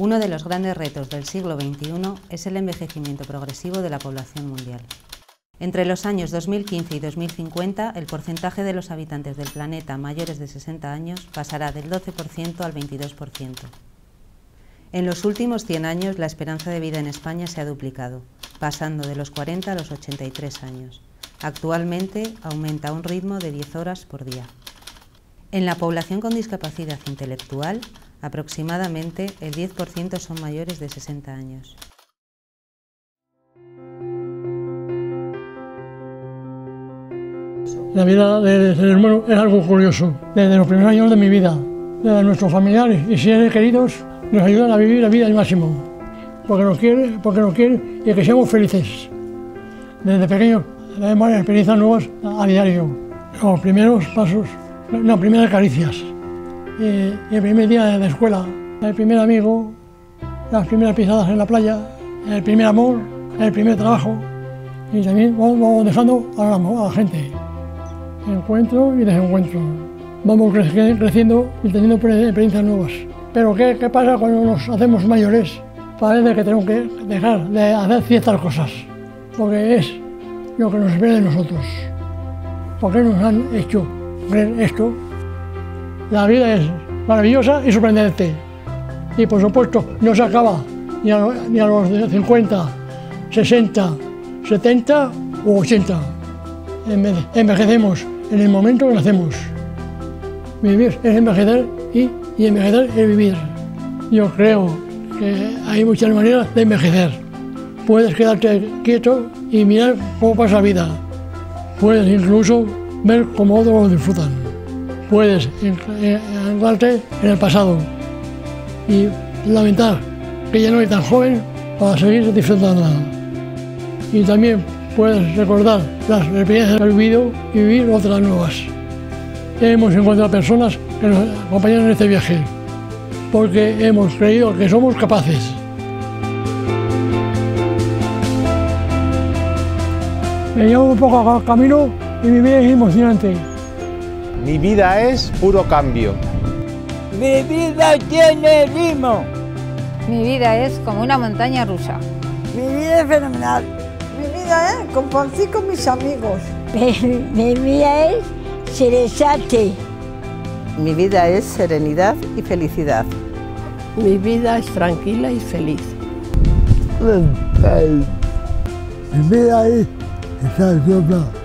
Uno de los grandes retos del siglo XXI es el envejecimiento progresivo de la población mundial. Entre los años 2015 y 2050, el porcentaje de los habitantes del planeta mayores de 60 años pasará del 12% al 22%. En los últimos 100 años, la esperanza de vida en España se ha duplicado, pasando de los 40 a los 83 años. Actualmente aumenta a un ritmo de 10 horas por día. En la población con discapacidad intelectual, Aproximadamente el 10% son mayores de 60 años. La vida de ser hermano es algo curioso. Desde los primeros años de mi vida, desde nuestros familiares y seres queridos, nos ayudan a vivir la vida al máximo, porque nos quiere, porque nos quiere y que seamos felices. Desde pequeños tenemos experiencias nuevas a diario. Los primeros pasos, las primeras caricias, eh, el primer día de escuela, el primer amigo, las primeras pisadas en la playa, el primer amor, el primer trabajo y también vamos, dejando a la, a la, gente. Encuentro y desencuentro. Vamos creciendo y teniendo experiencias nuevas. Pero ¿qué, ¿qué, pasa cuando nos hacemos mayores? Parece que tenemos que dejar de hacer ciertas cosas, porque es lo que nos espera de nosotros. Porque nos han hecho ver esto la vida es maravillosa y sorprendente. Y por supuesto, no se acaba ni a, los 50, 60, 70 o 80. Envejecemos en el momento que nacemos. Vivir es envejecer y, y envejecer es vivir. Yo creo que hay muchas maneras de envejecer. Puedes quedarte quieto y mirar cómo pasa la vida. Puedes incluso ver cómo otros lo disfrutan puedes anclarte en el pasado y lamentar que ya no eres tan joven para seguir disfrutando. Y también puedes recordar las experiencias que has vivido y vivir otras nuevas. Hemos encontrado personas que nos acompañan en este viaje porque hemos creído que somos capaces. Me llevo un poco al camino y mi vida es emocionante. Mi vida es puro cambio. Mi vida tiene ritmo. Mi vida es como una montaña rusa. Mi vida es fenomenal. Mi vida es compartir con mis amigos. Mi, vida es seresate. Mi vida es serenidad y felicidad. Mi vida es tranquila y feliz. Mi vida es estar